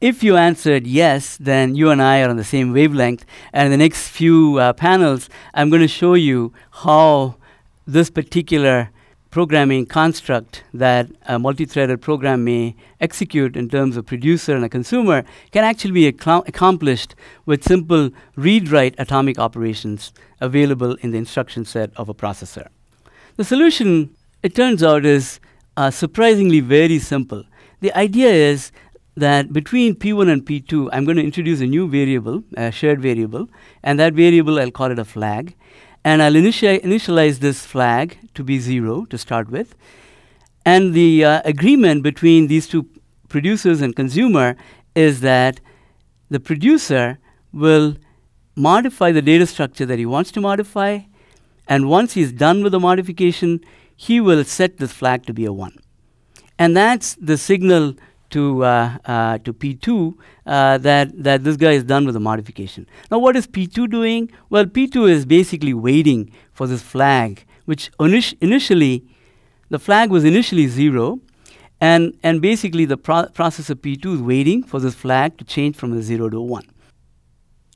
If you answered yes, then you and I are on the same wavelength. And in the next few uh, panels, I'm going to show you how this particular programming construct that a multi-threaded program may execute in terms of producer and a consumer can actually be accomplished with simple read-write atomic operations available in the instruction set of a processor. The solution, it turns out, is uh, surprisingly very simple. The idea is that between P1 and P2, I'm going to introduce a new variable, a shared variable, and that variable, I'll call it a flag. And I'll initi initialize this flag to be 0 to start with. And the uh, agreement between these two producers and consumer is that the producer will modify the data structure that he wants to modify. And once he's done with the modification, he will set this flag to be a 1. And that's the signal to uh, uh, to P2 uh, that that this guy is done with the modification. Now, what is P2 doing? Well, P2 is basically waiting for this flag, which initially the flag was initially zero, and and basically the pro processor P2 is waiting for this flag to change from a zero to a one.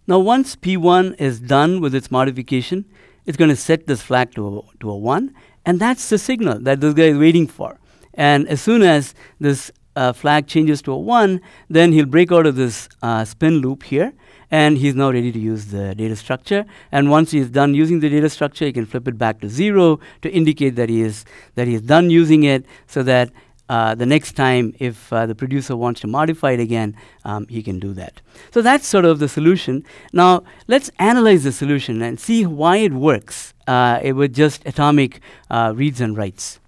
Now, once P1 is done with its modification, it's going to set this flag to a, to a 1, and that's the signal that this guy is waiting for. And as soon as this uh, flag changes to a 1, then he'll break out of this uh, spin loop here and he's now ready to use the data structure. And once he's done using the data structure, he can flip it back to 0 to indicate that he is, that he is done using it so that uh, the next time if uh, the producer wants to modify it again, um, he can do that. So that's sort of the solution. Now let's analyze the solution and see why it works uh, with just atomic uh, reads and writes.